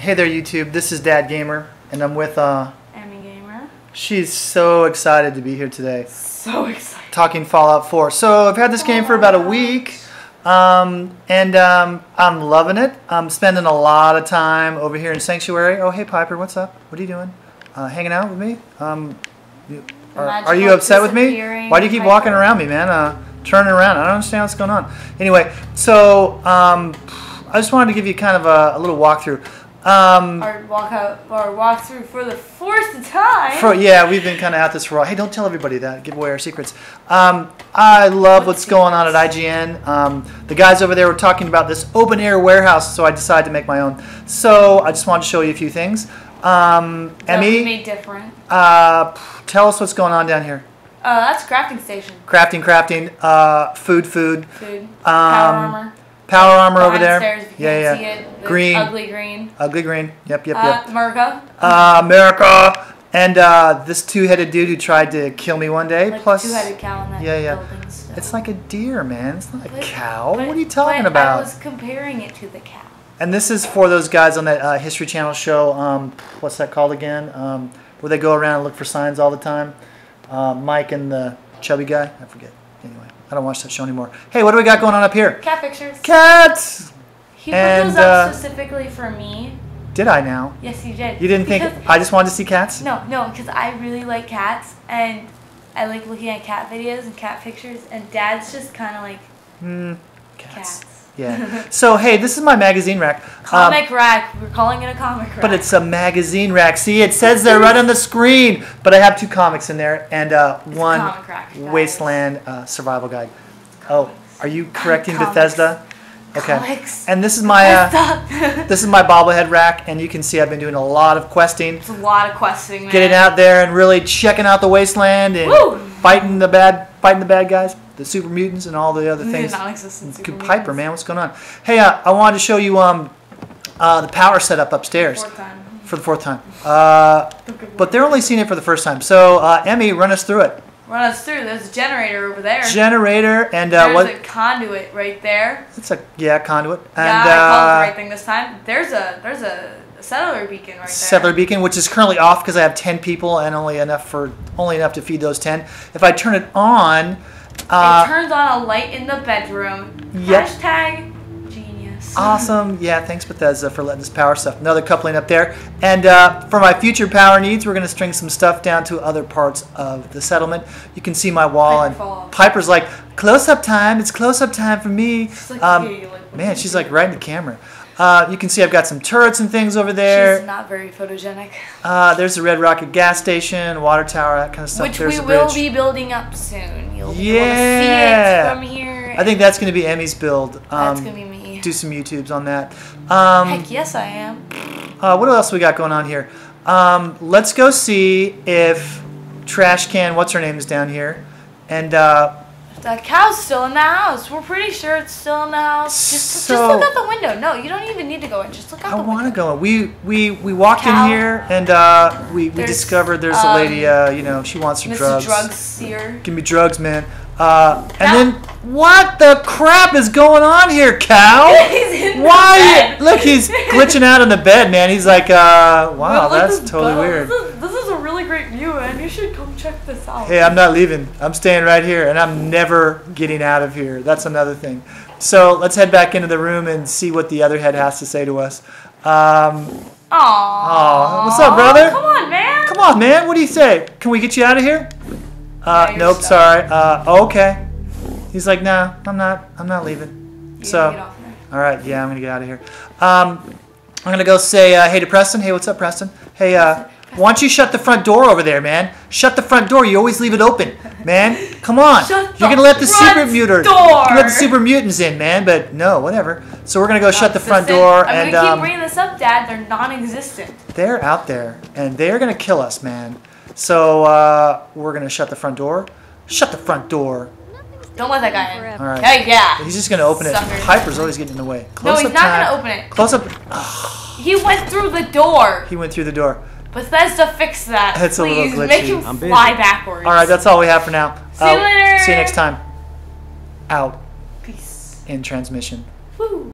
Hey there, YouTube. This is Dad Gamer, and I'm with. uh Emmy Gamer. She's so excited to be here today, So excited. talking Fallout 4. So I've had this game for about a week, um, and um, I'm loving it. I'm spending a lot of time over here in Sanctuary. Oh, hey Piper, what's up? What are you doing? Uh, hanging out with me? Um, you, are, are you upset with me? Why do you keep Piper. walking around me, man? Uh, turning around. I don't understand what's going on. Anyway, so um, I just wanted to give you kind of a, a little walkthrough. Um, Our walk out or walk through for the fourth time. For, yeah, we've been kind of at this for a while. Hey, don't tell everybody that. Give away our secrets. Um, I love what's going on at IGN. Um, the guys over there were talking about this open air warehouse, so I decided to make my own. So I just wanted to show you a few things. Um, that Emmy, made different. uh, tell us what's going on down here. Uh, that's crafting station. Crafting, crafting, uh, food, food, Food. Power armor. Power armor over there. Stairs, yeah, yeah. It, Green. Ugly green. Ugly green. Yep, yep, Uh, yep. Merca. Uh, America. And uh, this two-headed dude who tried to kill me one day. Like plus, two-headed cow in that Yeah, yeah. building. So. It's like a deer, man. It's not a cow. but- what are you talking but about? I was comparing it to the cow. And this is for those guys on that uh, History Channel show. Um, what's that called again? Um, where they go around and look for signs all the time. Uh, Mike and the chubby guy. I forget. Anyway, I don't watch that show anymore. Hey, what do we got going on up here? Cat pictures. Cats. He put And, those up uh, specifically for me. Did I now? Yes, you did. You didn't think I just wanted to see cats? No, no, because I really like cats and I like looking at cat videos and cat pictures, and Dad's just kind of like Hmm. Cats. cats. Yeah. so hey, this is my magazine rack. Um, Comic rack. We're calling it a comic rack. But it's a magazine rack. See, it says there right on the screen. But I have two comics in there and uh, one rack. Wasteland uh, survival guide. Oh, are you correcting Comics. Bethesda? Okay. Comics. And this is my uh, this is my bobblehead rack, and you can see I've been doing a lot of questing, it's a lot of questing, man. getting out there and really checking out the wasteland and Woo! fighting the bad fighting the bad guys, the super mutants, and all the other The things. non-existent super Piper, mutants. man, what's going on? Hey, uh, I wanted to show you um, uh, the power setup upstairs Fourth time. for the fourth time. Uh, but they're only seeing it for the first time. So, uh, Emmy, run us through it. Run us through. There's a generator over there. Generator and uh, There's what? a conduit right there. It's a yeah conduit and yeah, I called the uh, right thing this time. There's a there's a settler beacon right there. settler beacon, which is currently off because I have ten people and only enough for only enough to feed those ten. If I turn it on, it uh, turns on a light in the bedroom. Yep. Hashtag awesome. Yeah, thanks Bethesda for letting us power stuff. Another coupling up there. And uh, for my future power needs, we're gonna string some stuff down to other parts of the settlement. You can see my wall, and Piper fall. Piper's like close up time. It's close up time for me. Like, Um, "Hey, like, Man, she's like right in the camera. Uh, you can see I've got some turrets and things over there. She's not very photogenic. Uh, there's the Red Rocket gas station, water tower, that kind of stuff. Which there's we will be building up soon. You'll Yeah. to see it from here. I think that's going to be Emmy's build. Um, that's gonna be me. Do some YouTubes on that. Um, Heck yes, I am. uh, what else we got going on here? Um, let's go see if Trash Can, what's her name, is down here. And uh, That cow's still in the house. We're pretty sure it's still in the house. Just, just look out the window. No, you don't even need to go in. Just look out I the window. I want to go. We we we walked in here and uh, we, we There's, discovered there's a um, lady. Uh, you know, she wants her drugs. Drugs here. Give me drugs, man. Uh, and then what the crap is going on here, cow? He's in the Why? Look, he's glitching out in the bed, man. He's like, uh, wow, look that's totally bell. weird. This is, this is a really great view, and you should come check this out. Hey, I'm not leaving. I'm staying right here, and I'm never getting out of here. That's another thing. So let's head back into the room and see what the other head has to say to us. Um, Aww. Aw, what's up, brother? Come on, man. come on, man. What do you say? Can we get you out of here? Uh, nope. stuck. Sorry. Uh, okay. He's like, nah, I'm not. I'm not leaving. You So. get off. All right, yeah, I'm gonna get out of here. Um, I'm gonna go say uh, hey to Preston. Hey, what's up, Preston? Hey, uh, why don't you shut the front door over there, man? Shut the front door. You always leave it open, man. Come on. Shut You're the gonna let the front super. You're let the super mutants in, man. But no, whatever. So we're gonna go shut the front Listen, door, I'm and gonna keep um, bringing this up, Dad. They're non-existent. they're out there, and they're gonna kill us, man. So uh, we're gonna shut the front door. Shut the front door. Don't let that guy in. All right. Hey, yeah. He's just gonna open it. Sucker. Piper's always getting in the way. No, he's up not time. gonna open it. Close up. He went through the door. He went through the door. Bethesda, fix that. It's a little Please glitchy. make him I'm busy. fly backwards. All right, that's all we have for now. See you later. See you next time. Out Peace. in transmission. Woo.